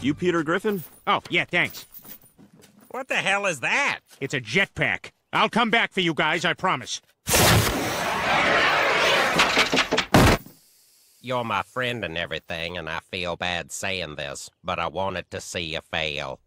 You Peter Griffin? Oh, yeah, thanks. What the hell is that? It's a jetpack. I'll come back for you guys, I promise. You're my friend and everything, and I feel bad saying this, but I wanted to see you fail.